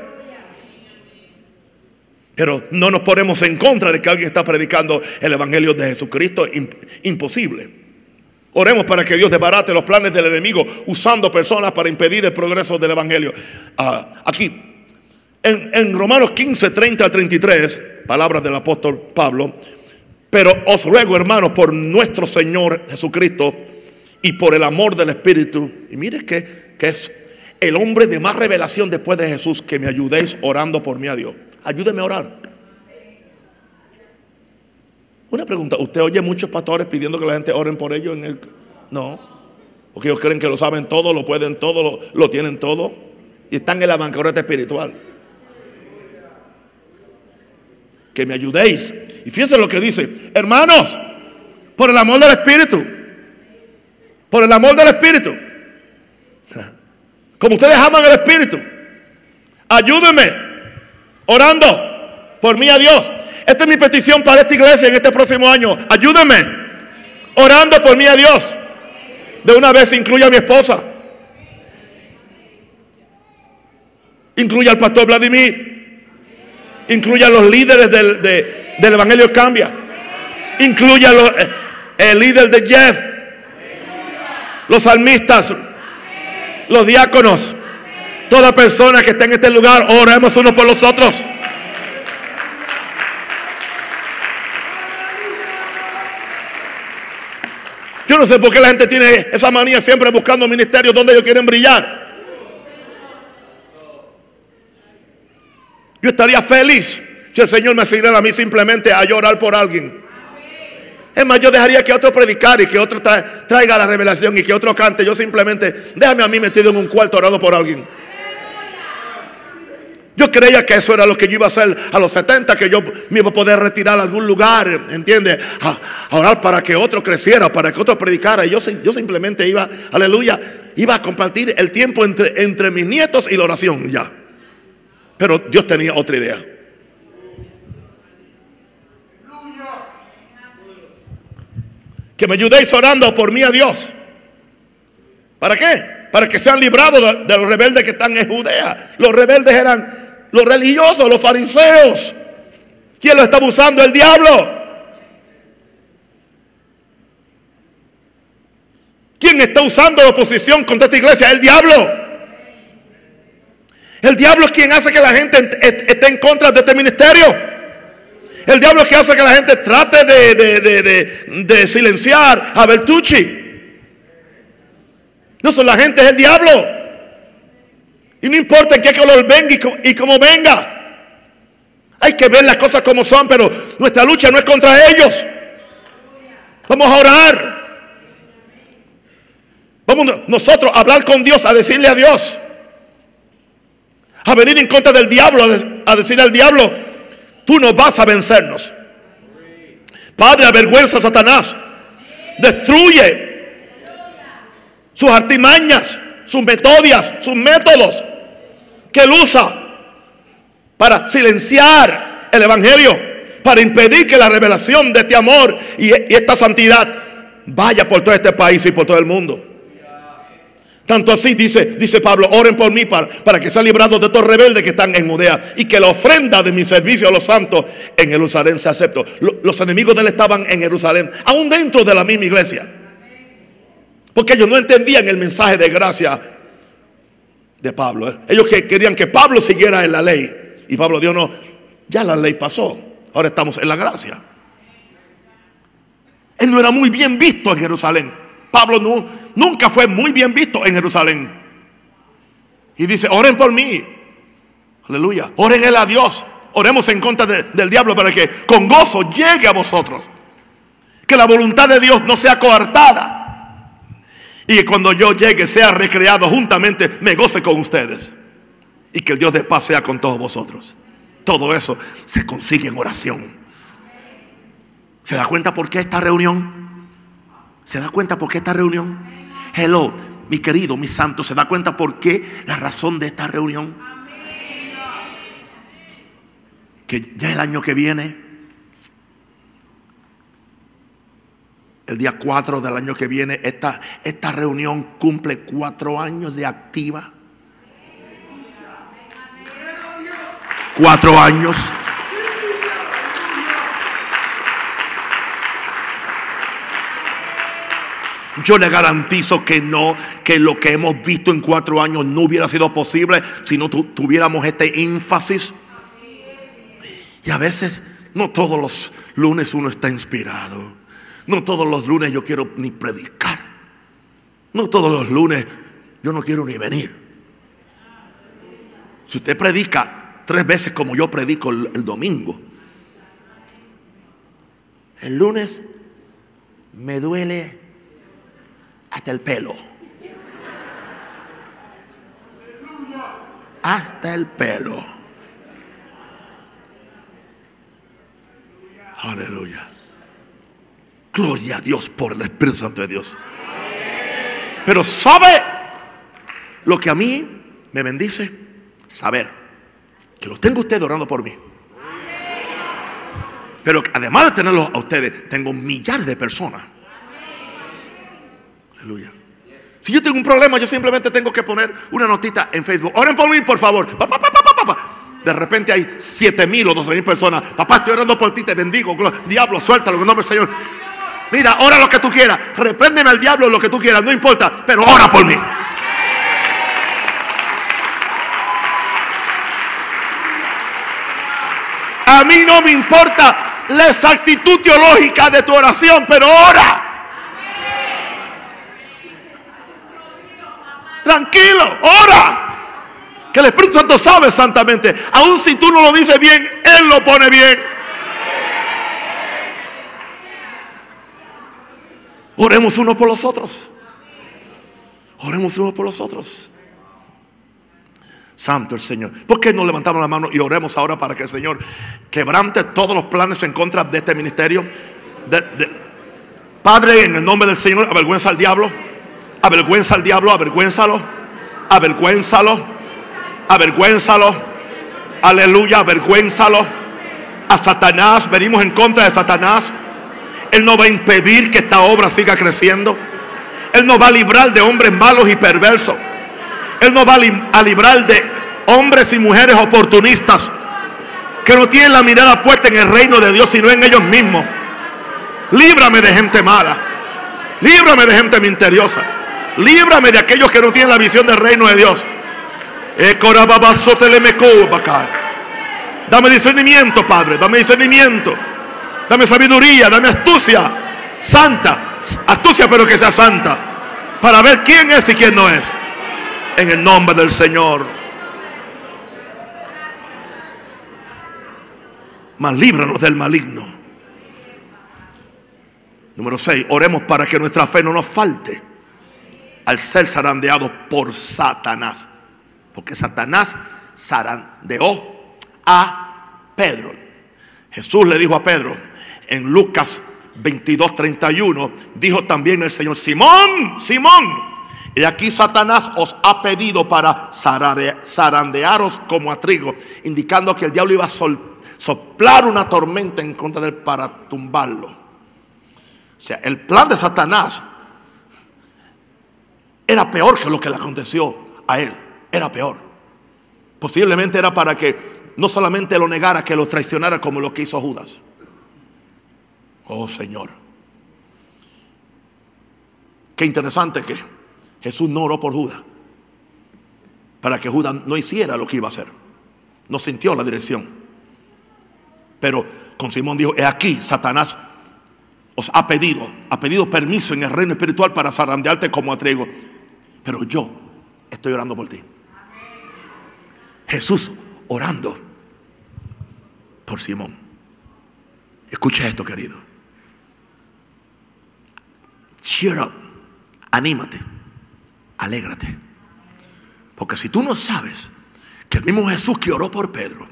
Pero no nos ponemos en contra de que alguien está predicando el Evangelio de Jesucristo. Imposible. Oremos para que Dios desbarate los planes del enemigo usando personas para impedir el progreso del Evangelio. Ah, aquí, en, Romanos 15, 30 al 33, palabras del apóstol Pablo, Pero os ruego, hermanos, por nuestro Señor Jesucristo y por el amor del Espíritu. Y mire que, que es el hombre de más revelación después de Jesús, que me ayudéis orando por mí a Dios. Ayúdeme a orar. Una pregunta, ¿usted oye muchos pastores pidiendo que la gente oren por ellos en el... No, porque ellos creen que lo saben todo, lo pueden todo, lo, lo tienen todo y están en la bancarrota espiritual. Que me ayudéis y fíjense lo que dice, hermanos, por el amor del Espíritu, por el amor del Espíritu, como ustedes aman el Espíritu, ayúdenme orando por mí a Dios. Esta es mi petición para esta iglesia en este próximo año. Ayúdenme orando por mí a Dios. De una vez incluye a mi esposa. Incluye al pastor Vladimir. Incluye a los líderes del, de, del Evangelio cambia. Incluye eh, el líder de Jeff, los salmistas, los diáconos, toda persona que esté en este lugar, oremos unos por los otros. Yo no sé por qué la gente tiene esa manía siempre buscando ministerios donde ellos quieren brillar. Yo estaría feliz si el Señor me asignara a mí simplemente a llorar por alguien. Es más, yo dejaría que otro predicara y que otro traiga la revelación y que otro cante. Yo simplemente, déjame a mí metido en un cuarto orando por alguien. Yo creía que eso era lo que yo iba a hacer a los 70, que yo me iba a poder retirar a algún lugar, ¿entiendes? A, orar para que otro creciera, para que otro predicara. Y yo, yo simplemente iba, aleluya, iba a compartir el tiempo entre, entre mis nietos y la oración ya. Pero Dios tenía otra idea. Que me ayudéis orando por mí a Dios. ¿Para qué? Para que sean librados de, los rebeldes que están en Judea. Los rebeldes eran los religiosos, los fariseos. ¿Quién lo está abusando? El diablo. ¿Quién está usando la oposición contra esta iglesia? El diablo. El diablo es quien hace que la gente esté en contra de este ministerio. El diablo es que hace que la gente trate de, silenciar a Bertucci. No son la gente, es el diablo. Y no importa en qué color venga y cómo venga. Hay que ver las cosas como son, pero nuestra lucha no es contra ellos. Vamos a orar. Vamos nosotros a hablar con Dios, a decirle a Dios. A venir en contra del diablo, a decirle al diablo, Tú no vas a vencernos. Padre, avergüenza a Satanás. Destruye sus artimañas, sus metodias, sus métodos que él usa para silenciar el Evangelio, para impedir que la revelación de este amor y esta santidad vaya por todo este país y por todo el mundo. Tanto así dice, dice Pablo, oren por mí para, para que sea librado de estos rebeldes que están en Judea y que la ofrenda de mi servicio a los santos en Jerusalén se acepte. Los enemigos de él estaban en Jerusalén, aún dentro de la misma iglesia. Porque ellos no entendían el mensaje de gracia de Pablo. ¿eh? Ellos que querían que Pablo siguiera en la ley. Y Pablo dijo, no, ya la ley pasó. Ahora estamos en la gracia. Él no era muy bien visto en Jerusalén. Pablo no, nunca fue muy bien visto en Jerusalén. Y dice, oren por mí. Aleluya. Oren él a Dios. Oremos en contra del diablo para que con gozo llegue a vosotros. Que la voluntad de Dios no sea coartada. Y cuando yo llegue sea recreado juntamente, me goce con ustedes. Y que el Dios de paz sea con todos vosotros. Todo eso se consigue en oración. ¿Se da cuenta por qué esta reunión? ¿Se da cuenta por qué esta reunión? Hello, mi querido, mi santo, ¿se da cuenta por qué la razón de esta reunión? Que ya el año que viene, el día 4 del año que viene, esta, esta reunión cumple cuatro años de activa. Cuatro años. Yo le garantizo que no, que lo que hemos visto en cuatro años no hubiera sido posible si no tuviéramos este énfasis. Y a veces No todos los lunes uno está inspirado. No todos los lunes yo quiero ni predicar. No todos los lunes yo no quiero ni venir. Si usted predica tres veces como yo predico el, domingo, el lunes me duele hasta el pelo. Hasta el pelo. Aleluya. Gloria a Dios por el Espíritu Santo de Dios. Pero sabe lo que a mí me bendice, saber que los tengo ustedes orando por mí. Pero además de tenerlos a ustedes, tengo un millar de personas. Aleluya. Si yo tengo un problema, yo simplemente tengo que poner una notita en Facebook. Oren por mí, por favor. De repente hay siete mil o doce mil personas. Papá, estoy orando por ti, te bendigo. Diablo, suéltalo en nombre del Señor. Mira, ora lo que tú quieras. Repréndeme al diablo lo que tú quieras, no importa, pero ora por mí. A mí no me importa la exactitud teológica de tu oración, pero ora. Tranquilo, ora. Que el Espíritu Santo sabe santamente. Aun si tú no lo dices bien, Él lo pone bien. Oremos unos por los otros. Oremos unos por los otros. Santo el Señor. ¿Por qué no levantamos la mano y oremos ahora para que el Señor quebrante todos los planes en contra de este ministerio? Padre, en el nombre del Señor, avergüenza al diablo. Avergüenza al diablo, avergüénzalo. Avergüénzalo. Avergüénzalo. Aleluya, avergüénzalo. A Satanás, venimos en contra de Satanás. Él no va a impedir que esta obra siga creciendo. Él no va a librar de hombres malos y perversos. Él no va a librar de hombres y mujeres oportunistas que no tienen la mirada puesta en el reino de Dios, sino en ellos mismos. Líbrame de gente mala. Líbrame de gente misteriosa. Líbrame de aquellos que no tienen la visión del reino de Dios. Dame discernimiento, Padre. Dame discernimiento. Dame sabiduría. Dame astucia. Santa. Astucia, pero que sea santa. Para ver quién es y quién no es. En el nombre del Señor. Mas líbranos del maligno. Número 6. Oremos para que nuestra fe no nos falte al ser zarandeados por Satanás. Porque Satanás zarandeó a Pedro. Jesús le dijo a Pedro en Lucas 22, 31, dijo también el Señor, Simón, Simón, y aquí Satanás os ha pedido para zarandearos como a trigo, indicando que el diablo iba a soplar una tormenta en contra de él para tumbarlo. O sea, el plan de Satanás era peor que lo que le aconteció a él era peor. Posiblemente era para que no solamente lo negara, que lo traicionara como lo que hizo Judas. Oh Señor. Qué interesante que Jesús no oró por Judas. Para que Judas no hiciera lo que iba a hacer. No sintió la dirección. Pero con Simón dijo, he aquí, Satanás os ha pedido, ha pedido permiso en el reino espiritual para zarandearte como a trigo. Pero yo estoy orando por ti. Jesús orando por Simón. Escucha esto, querido. Cheer up, anímate, alégrate. Porque si tú no sabes que el mismo Jesús que oró por Pedro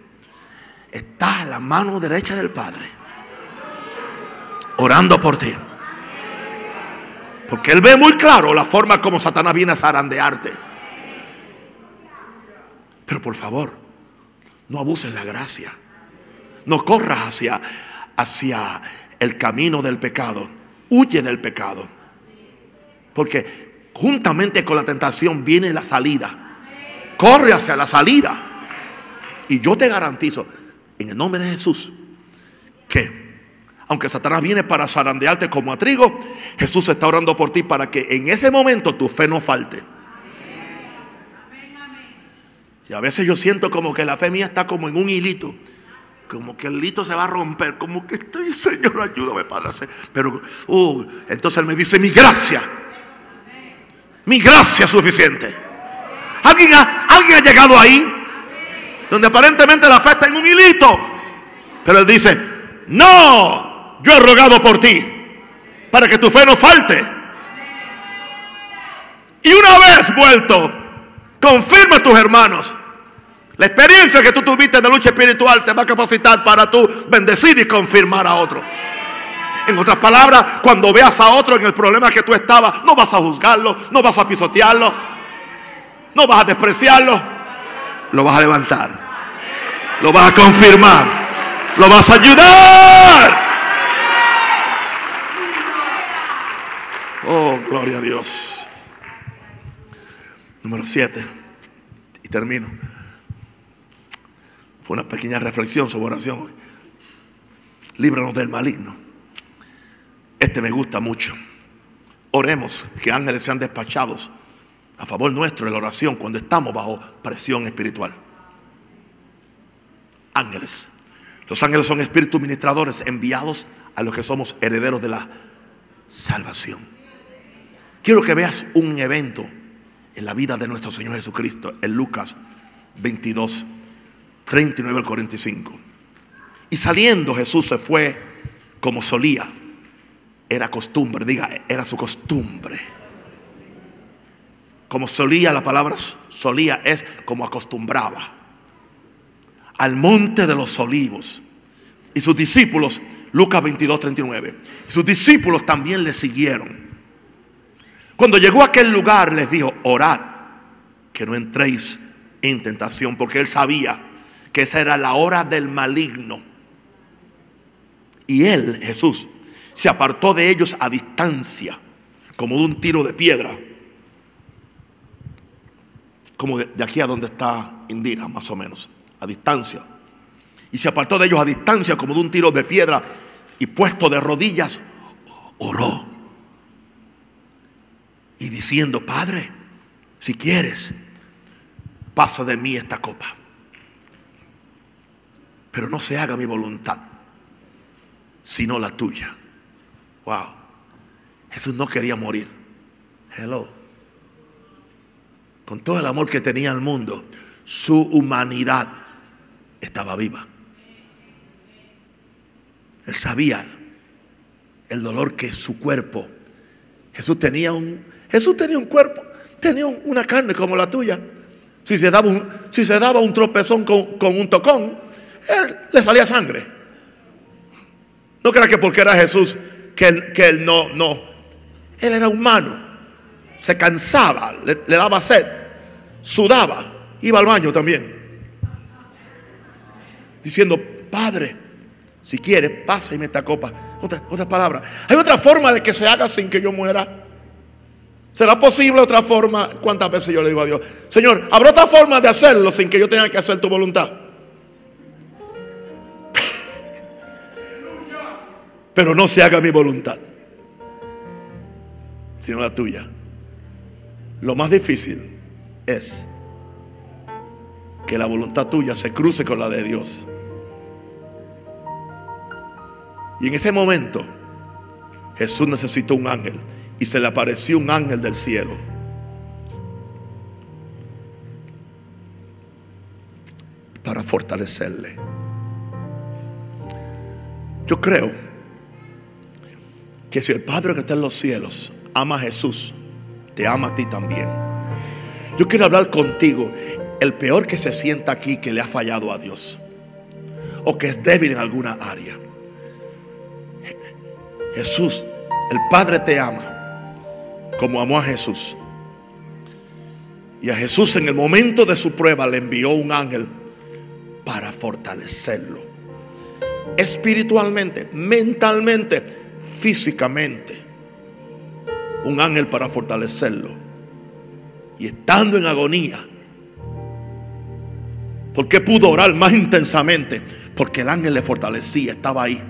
está a la mano derecha del Padre, orando por ti. Porque Él ve muy claro la forma como Satanás viene a zarandearte. Pero por favor, no abuses la gracia. No corras hacia, hacia el camino del pecado. Huye del pecado. Porque juntamente con la tentación viene la salida. Corre hacia la salida. Y yo te garantizo, en el nombre de Jesús, que aunque Satanás viene para zarandearte como a trigo, Jesús está orando por ti para que en ese momento tu fe no falte. Y a veces yo siento como que la fe mía está como en un hilito, como que el lito se va a romper, como que estoy, Señor, ayúdame, Padre. Pero, uh, entonces Él me dice, mi gracia, mi gracia es suficiente. ¿Alguien ha, ¿Alguien ha llegado ahí? Donde aparentemente la fe está en un hilito. Pero Él dice, no, yo he rogado por ti, para que tu fe no falte. Y una vez vuelto, confirma a tus hermanos la experiencia que tú tuviste de lucha espiritual te va a capacitar para tú bendecir y confirmar a otro. En otras palabras, cuando veas a otro en el problema que tú estabas, no vas a juzgarlo, no vas a pisotearlo, no vas a despreciarlo, lo vas a levantar, lo vas a confirmar, lo vas a ayudar. Oh, gloria a Dios. Número 7. Y termino una pequeña reflexión sobre oración. Líbranos del maligno. Este me gusta mucho. Oremos que ángeles sean despachados a favor nuestro en la oración cuando estamos bajo presión espiritual. Ángeles. Los ángeles son espíritus ministradores enviados a los que somos herederos de la salvación. Quiero que veas un evento en la vida de nuestro Señor Jesucristo en Lucas 22, 39 al 45. Y saliendo Jesús se fue como solía. Era costumbre, diga, era su costumbre. Como solía, la palabra solía es como acostumbraba. Al monte de los olivos. Y sus discípulos, Lucas 22, 39. sus discípulos también le siguieron. Cuando llegó a aquel lugar les dijo, orad, que no entréis en tentación, porque él sabía que esa era la hora del maligno. Y él, Jesús, se apartó de ellos a distancia, como de un tiro de piedra. Como de, aquí a donde está Indira, más o menos, a distancia. Y se apartó de ellos a distancia, como de un tiro de piedra, y puesto de rodillas, oró. Y diciendo, Padre, si quieres, pasa de mí esta copa pero no se haga mi voluntad, sino la tuya. Wow. Jesús no quería morir. Hello. Con todo el amor que tenía al mundo, su humanidad estaba viva. Él sabía el dolor que su cuerpo. Jesús tenía un Jesús tenía un cuerpo, tenía una carne como la tuya. Si se daba un, si se daba un tropezón con, con un tocón, él le salía sangre. No crea que porque era Jesús que él, no, no. Él era humano. Se cansaba, le, daba sed, sudaba, iba al baño también. Diciendo, Padre, si quiere, pásame esta copa. Otra, otra palabra. Hay otra forma de que se haga sin que yo muera. ¿Será posible otra forma? ¿Cuántas veces yo le digo a Dios, Señor, habrá otra forma de hacerlo sin que yo tenga que hacer tu voluntad? Pero no se haga mi voluntad, sino la tuya. Lo más difícil es que la voluntad tuya se cruce con la de Dios. Y en ese momento Jesús necesitó un ángel y se le apareció un ángel del cielo. Para fortalecerle. Yo creo que si el Padre que está en los cielos ama a Jesús, te ama a ti también. Yo quiero hablar contigo, el peor que se sienta aquí que le ha fallado a Dios o que es débil en alguna área. Jesús, el Padre te ama como amó a Jesús. Y a Jesús en el momento de su prueba le envió un ángel para fortalecerlo. Espiritualmente, mentalmente, físicamente un ángel para fortalecerlo. Y estando en agonía, ¿por qué pudo orar más intensamente? Porque el ángel le fortalecía, estaba ahí.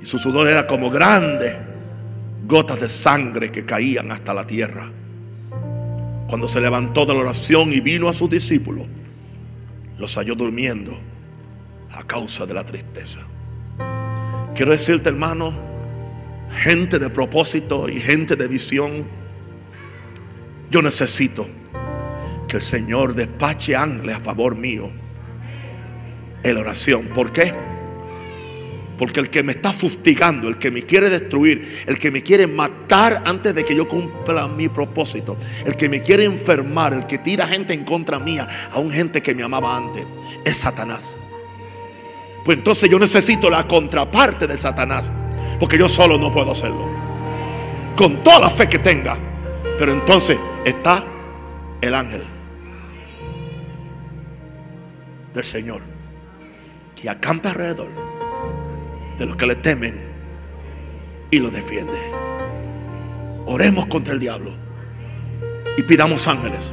Y su sudor era como grandes gotas de sangre que caían hasta la tierra. Cuando se levantó de la oración y vino a sus discípulos, los halló durmiendo a causa de la tristeza. Quiero decirte, hermano, gente de propósito y gente de visión, yo necesito que el Señor despache ángeles a favor mío en la oración. ¿Por qué? Porque el que me está fustigando, el que me quiere destruir, el que me quiere matar antes de que yo cumpla mi propósito, el que me quiere enfermar, el que tira gente en contra mía, a un gente que me amaba antes, es Satanás. Pues entonces yo necesito la contraparte de Satanás, porque yo solo no puedo hacerlo. Con toda la fe que tenga. Pero entonces está el ángel del Señor que acampa alrededor de los que le temen y lo defiende. Oremos contra el diablo y pidamos ángeles.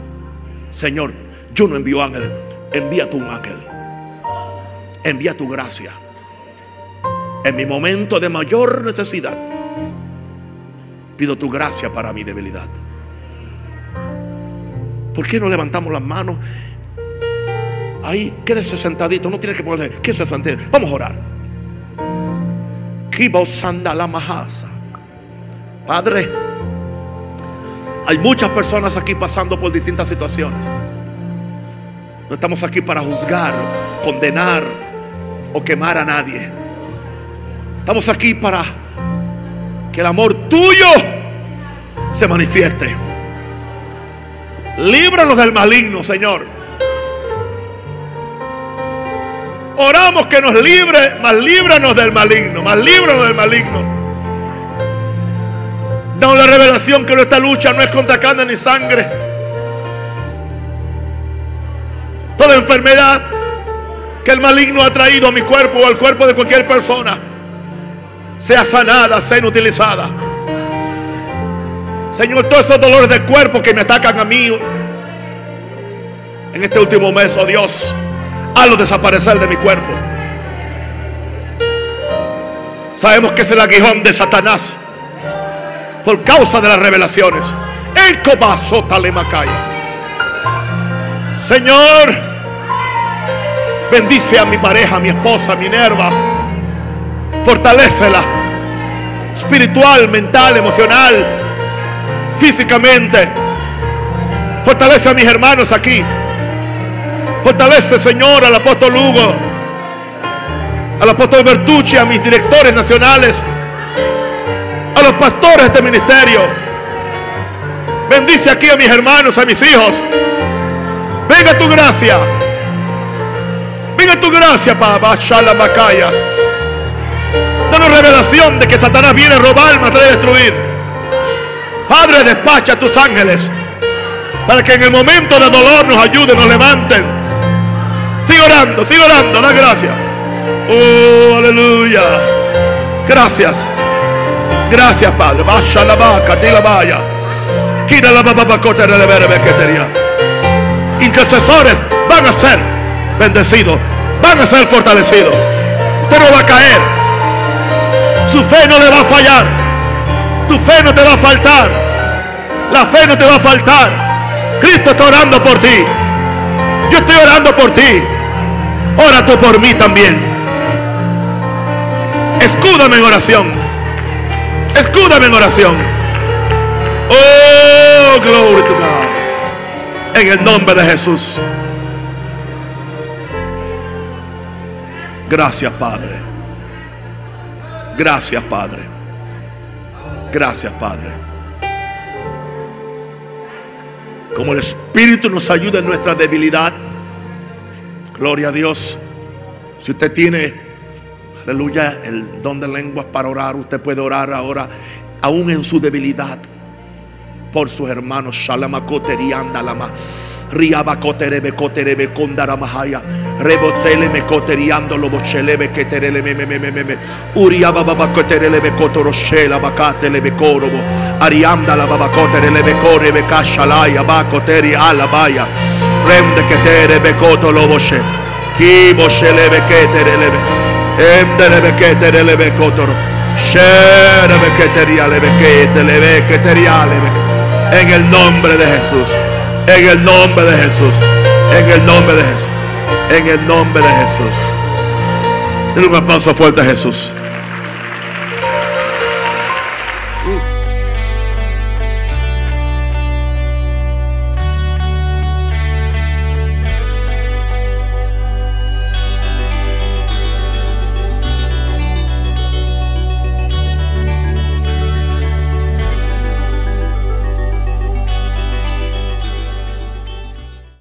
Señor, yo no envío ángeles, envía tu ángel. Envía tu gracia. En mi momento de mayor necesidad, pido tu gracia para mi debilidad. ¿Por qué no levantamos las manos? Ahí, quédese sentadito, no tiene que ponerse, quédese sentadito. Vamos a orar. Padre, hay muchas personas aquí pasando por distintas situaciones. No estamos aquí para juzgar, condenar o quemar a nadie. Estamos aquí para que el amor tuyo se manifieste. Líbranos del maligno, Señor. Oramos que nos libre, más líbranos del maligno, más líbranos del maligno. Damos la revelación que nuestra lucha no es contra carne ni sangre. Toda enfermedad que el maligno ha traído a mi cuerpo o al cuerpo de cualquier persona sea sanada, sea inutilizada. Señor, todos esos dolores de cuerpo que me atacan a mí en este último mes, oh Dios hazlo desaparecer de mi cuerpo. Sabemos que es el aguijón de Satanás por causa de las revelaciones. El cobazo Señor, bendice a mi pareja, a mi esposa, a mi nerva. Fortalécela espiritual, mental, emocional, físicamente. Fortalece a mis hermanos aquí. Fortalece, Señor, al apóstol Hugo, al apóstol Bertucci, a mis directores nacionales, a los pastores de este ministerio. Bendice aquí a mis hermanos, a mis hijos. Venga tu gracia. Tu gracia la Macaya. Danos revelación de que Satanás viene a robar, matar y destruir. Padre, despacha a tus ángeles para que en el momento de dolor nos ayuden, nos levanten Sigue orando, sigue orando, da gracias. Oh, aleluya. Gracias. Gracias, Padre. Basha la vaca, ti la vaya. Quita la Intercesores van a ser bendecidos, van a ser fortalecidos. Usted no va a caer. Su fe no le va a fallar. Tu fe no te va a faltar. La fe no te va a faltar. Cristo está orando por ti. Yo estoy orando por ti. Ora tú por mí también. Escúdame en oración. Escúdame en oración. Oh, glory to God. En el nombre de Jesús. Gracias, Padre. Gracias, Padre. Gracias, Padre. Como el Espíritu nos ayuda en nuestra debilidad. Gloria a Dios. Si usted tiene, aleluya, el don de lenguas para orar, usted puede orar ahora, aún en su debilidad, por sus hermanos. Shalamakoteriandalama. Riabakoterebe koterebe kondaramahaya. Rebotele me coteriando lo bochelebe que terele me me me me me Uriaba baba coterele me cotoroshela bacatele me corobo. Arianda la baba coterele me corre me cashalaya bacoteri alabaya. Rende que tere be coto lo boche. Ki bochelebe que terele me. Emdelebe que terele me cotoro. Shere me que teriale me que telebe que teriale En el nombre de Jesús. En el nombre de Jesús. En el nombre de Jesús. En el nombre de Jesús. Denle un aplauso fuerte a Jesús.